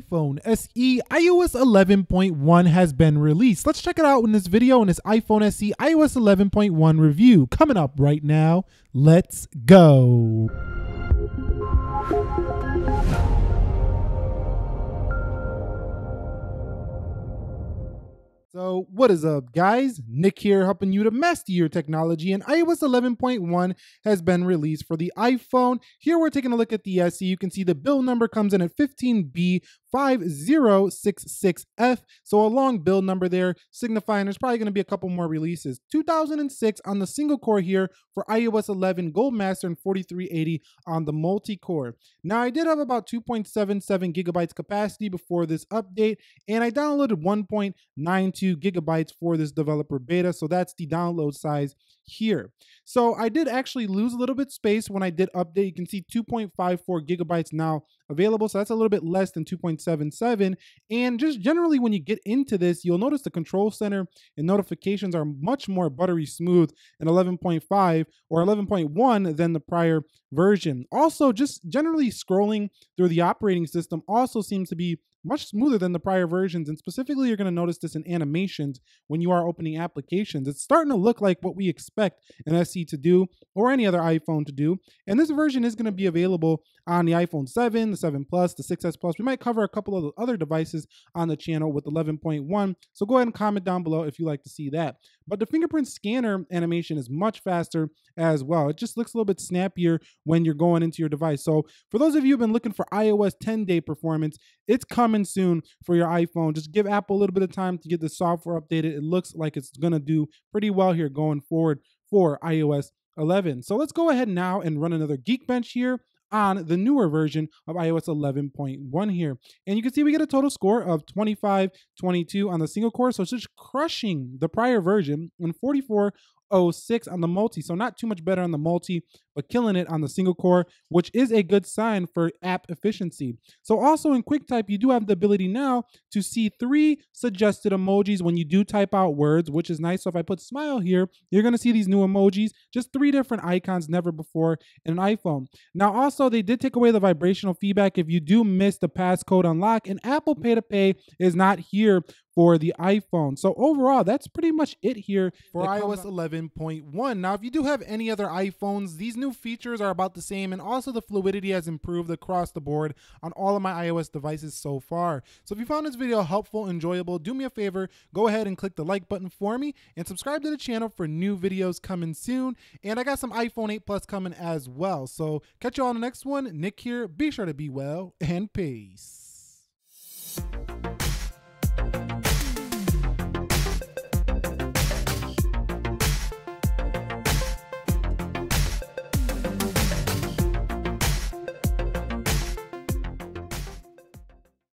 iPhone SE iOS 11.1 has been released. Let's check it out in this video in this iPhone SE iOS 11.1 review. Coming up right now, let's go. So, what is up, guys? Nick here, helping you to master your technology. And iOS 11.1 has been released for the iPhone. Here, we're taking a look at the SE. You can see the build number comes in at 15B5066F. So, a long build number there, signifying there's probably going to be a couple more releases. 2006 on the single core here for iOS 11 Goldmaster and 4380 on the multi core. Now, I did have about 2.77 gigabytes capacity before this update, and I downloaded 1.92 gigabytes for this developer beta. So that's the download size here. So I did actually lose a little bit space when I did update. You can see 2.54 gigabytes now available. So that's a little bit less than 2.77. And just generally when you get into this, you'll notice the control center and notifications are much more buttery smooth in 11.5 or 11.1 than the prior version. Also, just generally scrolling through the operating system also seems to be much smoother than the prior versions. And specifically, you're going to notice this in animations when you are opening applications. It's starting to look like what we expect an SE to do or any other iPhone to do. And this version is going to be available on the iPhone 7, the 7 Plus, the 6S Plus. We might cover a couple of other devices on the channel with 11.1. So go ahead and comment down below if you like to see that. But the fingerprint scanner animation is much faster as well. It just looks a little bit snappier when you're going into your device. So for those of you who've been looking for iOS 10 day performance, it's coming soon for your iPhone. Just give Apple a little bit of time to get the software updated. It looks like it's going to do pretty well here going forward for iOS 11. So let's go ahead now and run another Geekbench here on the newer version of iOS 11.1 here. And you can see we get a total score of 25, 22 on the single core. So it's just crushing the prior version and 44 06 on the multi. So not too much better on the multi, but killing it on the single core, which is a good sign for app efficiency. So also in QuickType, you do have the ability now to see three suggested emojis when you do type out words, which is nice. So if I put smile here, you're going to see these new emojis, just three different icons never before in an iPhone. Now also they did take away the vibrational feedback if you do miss the passcode unlock and Apple Pay to Pay is not here for the iPhone. So overall, that's pretty much it here for iOS 11.1. Now, if you do have any other iPhones, these new features are about the same, and also the fluidity has improved across the board on all of my iOS devices so far. So if you found this video helpful, enjoyable, do me a favor, go ahead and click the like button for me, and subscribe to the channel for new videos coming soon. And I got some iPhone 8 Plus coming as well. So catch you on the next one. Nick here. Be sure to be well, and peace.